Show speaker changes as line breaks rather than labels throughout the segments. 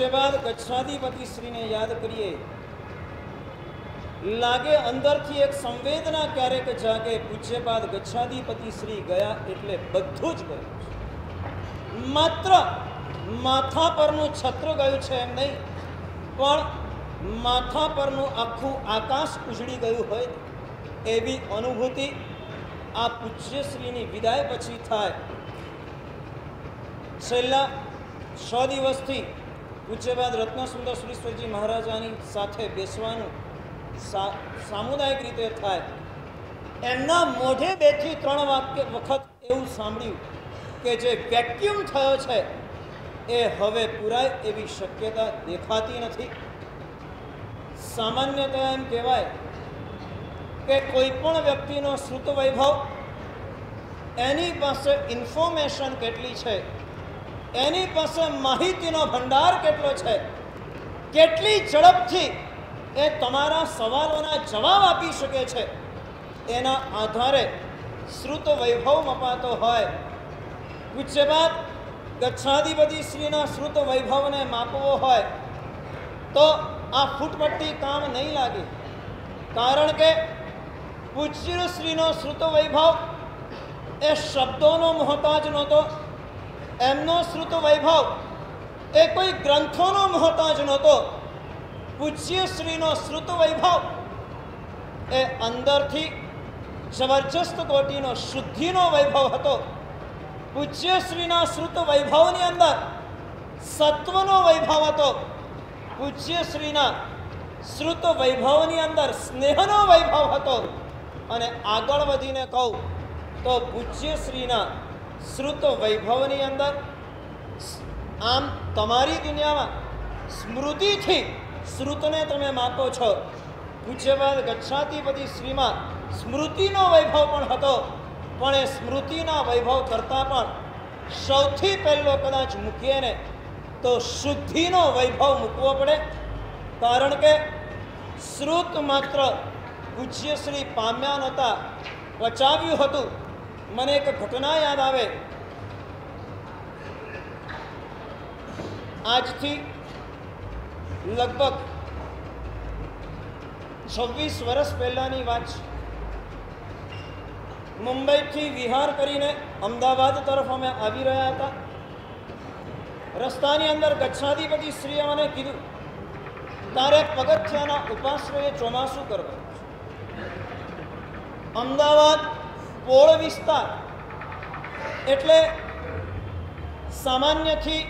પૂજ્યપાદ ગચ્છાધિપતિ શ્રીને યાદ કરીએ લાગે અંદરથી એક સંવેદના ક્યારેક જાગે પૂજ્યપાદ ગચ્છાધિપતિ શ્રી ગયા એટલે બધું જ ગયું. માત્ર માથા પરનું છત્ર ગયું છે એમ નહીં, પણ માથા પરનું આખું આકાશ ઉજળી ગયું હોય એવી અનુભૂતિ આ પૂજ્યશ્રીની વિદાય પછી થાય છેલ્લા છ દિવસથી પૂજ્યપાદ રત્નસુંદર સુરેશ્વરજી મહારાજાની સાથે બેસવાનું સામુદાયિક રીતે થાય. એમના મોઢે બેથી ત્રણ વાક્ય વખત એવું સાંભળ્યું કે જે વેક્યુમ થયો છે, એ હવે પૂરાય એવી શક્યતા દેખાતી નથી. સામાન્યતયા એમ કહેવાય કે કોઈ પણ વ્યક્તિનો શ્રુત વૈભવ એની પાસે ઇન્ફોર્મેશન કેટલી છે એની પાસે માહિતીનો ભંડાર કેટલો છે? કેટલી ઝડપથી એ તમારા સવાલોના જવાબ આપી શકે છે? એના આધારે શ્રુત વૈભવ મપાતો હોય. પૂજ્યપાદ ગચ્છાધિપતિ શ્રીના શ્રુત વૈભવને માપવો હોય તો આ ફૂટપટ્ટી કામ નહીં લાગે. કારણ કે પૂજ્ય શ્રીનો શ્રુત વૈભવ એ શબ્દોનો મોહતાજ નહોતો. એમનો શ્રુત વૈભવ એ કોઈ ગ્રંથોનો મહતાજ નહોતો. પૂજ્ય શ્રીનો શ્રુત વૈભવ એ અંદરથી જબરજસ્ત કોટીનો શુદ્ધિનો વૈભવ હતો. પૂજ્ય શ્રીના શ્રુત વૈભવની અંદર સત્વનો વૈભવ હતો. પૂજ્ય શ્રીના શ્રુત વૈભવની અંદર સ્નેહનો વૈભવ હતો. અને આગળ વધીને કહું તો પૂજ્ય શ્રીના શ્રુત વૈભવની અંદર આમ તમારી દુનિયામાં સ્મૃતિથી શ્રુતને તમે માપો છો. પૂજ્યપાદ ગચ્છાતિપતિ શ્રીમાં સ્મૃતિનો વૈભવ પણ હતો, પણ એ સ્મૃતિના વૈભવ કરતાં પણ સૌથી પહેલો કદાચ મૂકીએ ને તો શુદ્ધિનો વૈભવ મૂકવો પડે. કારણ કે શ્રુત માત્ર પૂજ્ય શ્રી પામ્યા નહોતા પચાવ્યું હતું મને એક ઘટના યાદ આવે. આજથી લગભગ છવ્વીસ વર્ષ પહેલાંની વાત છે. મુંબઈથી વિહાર કરીને અમદાવાદ તરફ અમે આવી રહ્યા હતા. રસ્તાની અંદર ગચ્છાધિપતિ શ્રીએ મને કીધું, તારે પગથિયાના ઉપાશ્રયે ચોમાસું કરવાનું અમદાવાદ પોળ વિસ્તાર. એટલે સામાન્યથી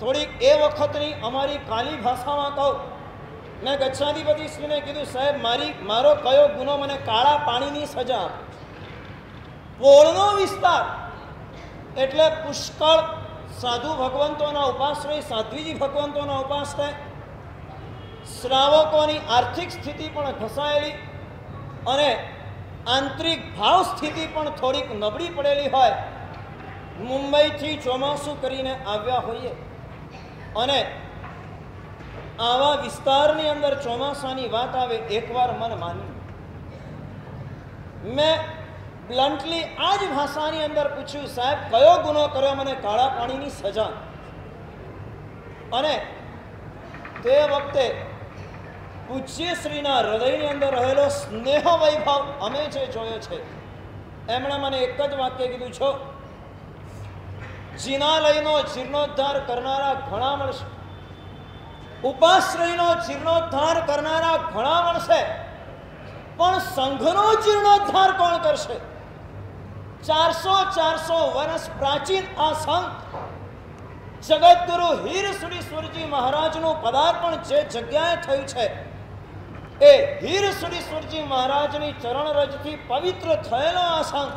થોડીક એ વખતની અમારી કાલી ભાષામાં કહું. મેં ગચ્છાધિપતિશ્રીને કીધું, સાહેબ, મારી, મારો કયો ગુનો મને કાળા પાણીની સજા પોળનો વિસ્તાર. એટલે પુષ્કળ સાધુ ભગવંતોના ઉપાશ્રય, સાધ્વીજી ભગવંતોના ઉપાશ્રય, શ્રાવકોની આર્થિક સ્થિતિ પણ ઘસાયેલી અને આંતરિક ભાવ સ્થિતિ પણ થોડીક નબળી પડેલી હોય. મુંબઈથી ચોમાસું કરીને આવ્યા હોઈએ. અને આવા વિસ્તારની અંદર ચોમાસાની વાત આવે, એકવાર મન માની મેં બ્લન્ટલી આ જ ભાષાની અંદર પૂછ્યું, સાહેબ, કયો ગુનો કર્યો? મને કાળા પાણીની સજા. અને તે વખતે પૂજ્ય શ્રીના હૃદયની અંદર રહેલો સ્નેહ વૈભવ અમે જે જોયો છે, એમણે મને એક જ વાક્ય કીધું છો, જિનાલયનો જીર્ણોદ્ધાર કરનારા ઘણા મળશે. ઉપાશ્રયનો જીર્ણોદ્ધાર કરનારા ઘણા મળશે. પણ સંઘનો જીર્ણોદ્ધાર કોણ કરશે? ચારસો ચારસો વર્ષ પ્રાચીન આ સંઘ જગતગુરુ હીર સુરીશ્વરજી મહારાજનું પદાર્પણ જે જગ્યાએ થયું છે એ હીર સુરીશ્વરજી મહારાજની ચરણરજથી પવિત્ર થયેલો આ સંઘ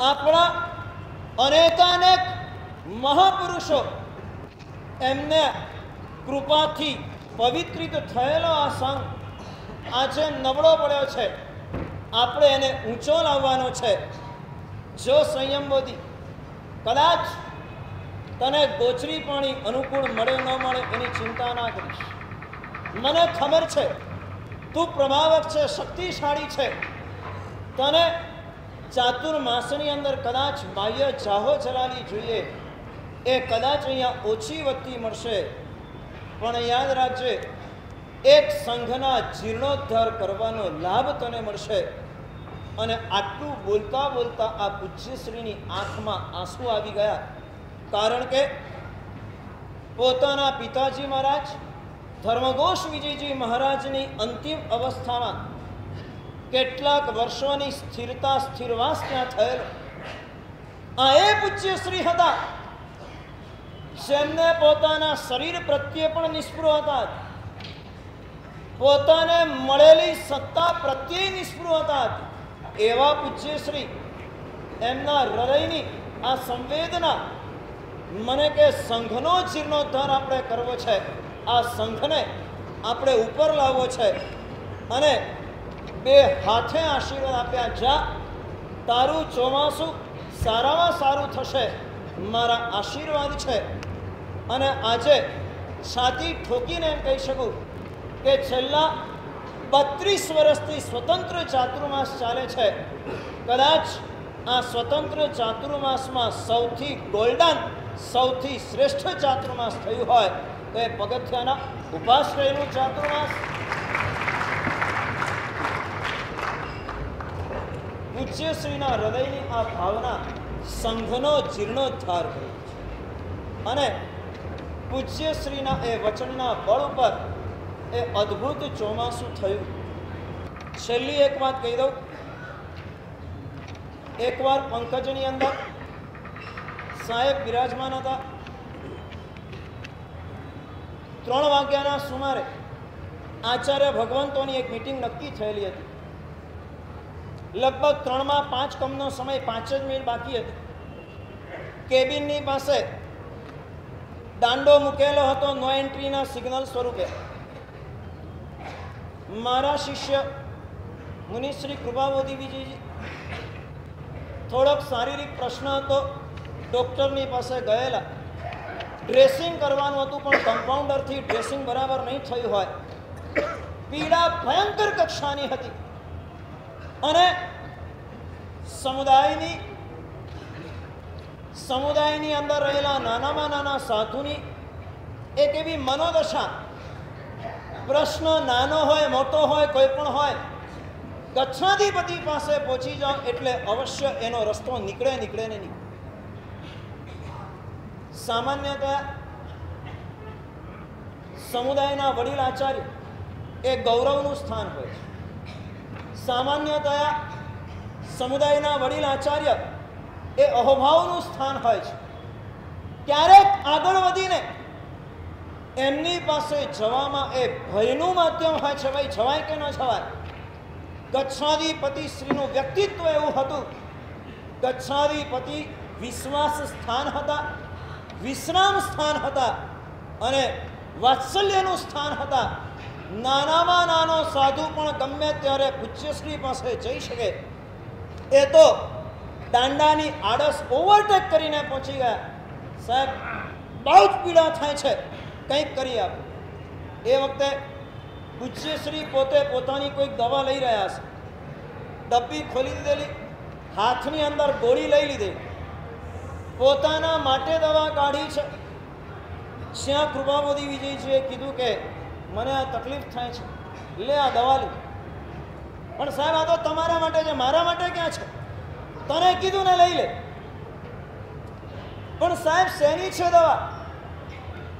આપણા અનેકાનેક મહાપુરુષો એમને કૃપાથી પવિત્રિત થયેલો આ સંઘ આજે નબળો પડ્યો છે. આપણે એને ઊંચો લાવવાનો છે. જો સંયમ બોધી કદાચ તને ગોચરી પાણી અનુકૂળ મળે ન મળે એની ચિંતા ના કરીશ. મને ખબર છે તું પ્રભાવક છે, શક્તિશાળી છે. તને ચાતુર્માસની અંદર કદાચ બાહ્ય જાહો ચલાવી જોઈએ. એ કદાચ અહીંયા ઓછી વધતી મળશે. પણ યાદ રાખજે, એક સંઘના જીર્ણોદ્ધાર કરવાનો લાભ તને મળશે. અને આટલું બોલતા બોલતા આ પૂજ્યશ્રીની આંખમાં આંસુ આવી ગયા. કારણ કે પોતાના પિતાજી મહારાજ ધર્મઘોષ વિજયજી મહારાજની અંતિમ અવસ્થામાં કેટલાક વર્ષોની સ્થિરતા સ્થિરવાસ ત્યાં થયેલો. આ એ પૂજ્ય શ્રી હતા. જેમને પોતાના શરીર પ્રત્યે પણ નિષ્પૃહ હતા. પોતાને મળેલી સત્તા પ્રત્યે નિષ્પૃહ હતા. એવા પૂજ્ય શ્રી એમના હૃદયની આ સંવેદના મને કે સંઘનો જીર્ણોદ્ધાર આપણે કરવો છે. આ સંઘને આપણે ઉપર લાવવો છે અને બે હાથે આશીર્વાદ આપ્યા. જા, તારું ચોમાસું સારામાં સારું થશે. મારા આશીર્વાદ છે. અને આજે છાતી ઠોકીને એમ કહી શકું કે છેલ્લા બત્રીસ વર્ષથી સ્વતંત્ર ચાતુર્માસ ચાલે છે. કદાચ આ સ્વતંત્ર ચાતુર્માસમાં સૌથી ગોલ્ડન સૌથી શ્રેષ્ઠ ચાતુર્માસ થયું હોય તો એ પગથિયાના ઉપાશ્રયનું ચાતુર્માસ. પૂજ્યશ્રીના હૃદયની આ ભાવના સંઘનો જીર્ણોદ્ધાર કર્યો છે. અને પૂજ્યશ્રીના એ વચનના બળ ઉપર એ અદ્ભુત ચોમાસું થયું. છેલ્લી એક વાત કહી દઉં. એકવાર પંકજની અંદર સાહેબ બિરાજમાન હતા. ત્રણ વાગ્યાના સુમારે આચાર્ય ભગવંતોની એક મિટિંગ નક્કી થયેલી હતી. લગભગ ત્રણમાં પાંચ કમનો સમય પાંચ જ મિનિટ બાકી હતી. કેબિનની પાસે દાંડો મૂકેલો હતો નો એન્ટ્રીના સિગ્નલ સ્વરૂપે. મારા શિષ્ય મુનિશ્રી કૃપાવતી વિજયજી થોડોક શારીરિક પ્રશ્ન હતો ડૉક્ટરની પાસે ગયેલા. ડ્રેસિંગ કરવાનું હતું, પણ કમ્પાઉન્ડરથી ડ્રેસિંગ બરાબર નહીં થયું હોય. પીડા ભયંકર કક્ષાની હતી. અને સમુદાયની સમુદાયની અંદર રહેલા નાનામાં નાના સાધુની એક એવી મનોદશા. પ્રશ્ન નાનો હોય, મોટો હોય, કોઈ પણ હોય ગચ્છાધિપતિ પાસે પહોંચી જાઓ એટલે અવશ્ય એનો રસ્તો નીકળે નીકળે ને નીકળે. સામાન્યતઃ સમુદાયના વડીલ આચાર્ય એ ગૌરવનું સ્થાન હોય છે. સામાન્યતા સમુદાયના વડીલ આચાર્ય એ અહોભાવનું સ્થાન હોય છે. ક્યારેક આગળ વધીને એમની પાસે જવામાં એ ભયનું માધ્યમ હોય છે, ભાઈ, જવાય કે ન જવાય? ગચ્છાધિપતિ શ્રીનું વ્યક્તિત્વ એવું હતું. ગચ્છાધિપતિ વિશ્વાસ સ્થાન હતા. વિશ્રામ સ્થાન હતા અને વાત્સલ્યનું સ્થાન હતા. નાનામાં નાનો સાધુ પણ ગમે ત્યારે પૂજ્યશ્રી પાસે જઈ શકે. એ તો દાંડાની આડસ ઓવરટેક કરીને પહોંચી ગયા. સાહેબ, બહુ જ પીડા થાય છે. કંઈક કરી આપો એ વખતે પૂજ્યશ્રી પોતે પોતાની કોઈક દવા લઈ રહ્યા છે. ડબ્બી ખોલી દીધેલી, હાથની અંદર ગોળી લઈ લીધી. પોતાના માટે દવા કાઢી છે. શ્યાં કૃપાબોધી વિજયજીએ કીધું કે, મને આ તકલીફ થાય છે. લે આ દવા લે. પણ સાહેબ, આ તો તમારા માટે છે. મારા માટે ક્યાં છે? તને કીધું ને લઈ લે. પણ સાહેબ, શેની છે દવા?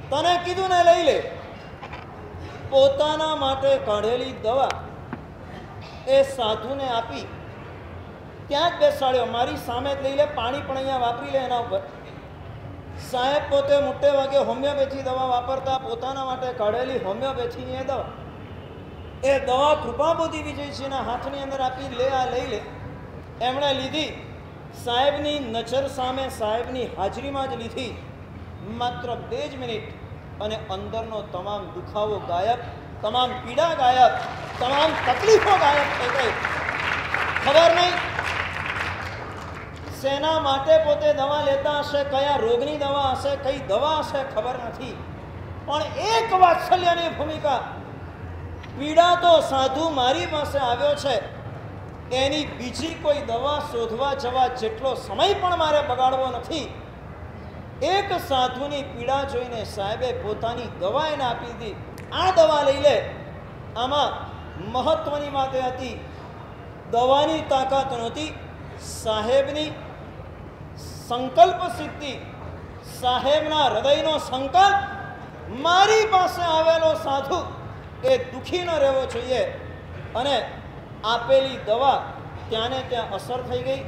તને કીધું ને લઈ લે. પોતાના માટે કાઢેલી દવા એ સાધુને આપી ત્યાં જ બેસાડ્યો? મારી સામે જ લઈ લે, પાણી પણ અહીંયા વાપરી લે એના ઉપર. સાહેબ પોતે મોટે ભાગે હોમિયોપેથી દવા વાપરતા, પોતાના માટે કાઢેલી હોમિયોપેથીની એ દવા. એ દવા કૃપાબોધી વિજયસિંહના હાથની અંદર આપી લે, આ લઈ લે. એમણે લીધી. સાહેબની નજર સામે સાહેબની હાજરીમાં જ લીધી. માત્ર બે જ મિનિટ અને અંદરનો તમામ દુખાવો ગાયબ, તમામ પીડા ગાયબ, તમામ તકલીફો ગાયબ થઈ ગઈ. ખબર નહીં શેના માટે પોતે દવા લેતા હશે, કયા રોગની દવા હશે, કઈ દવા હશે ખબર નથી. પણ એક વાત્સલ્યની ભૂમિકા, પીડા તો સાધુ મારી પાસે આવ્યો છે. એની બીજી કોઈ દવા શોધવા જવા જેટલો સમય પણ મારે બગાડવો નથી. એક સાધુની પીડા જોઈને સાહેબે પોતાની દવા એને આપી દીધી. આ દવા લઈ લે. આમાં મહત્વની વાત હતી, દવાની તાકાત નહોતી. સાહેબની સંકલ્પ સિદ્ધિ, સાહેબના હૃદયનો સંકલ્પ, મારી પાસે આવેલો સાધુ એ દુઃખી ન રહેવો જોઈએ. અને આપેલી દવા ત્યાંને ત્યાં અસર થઈ ગઈ.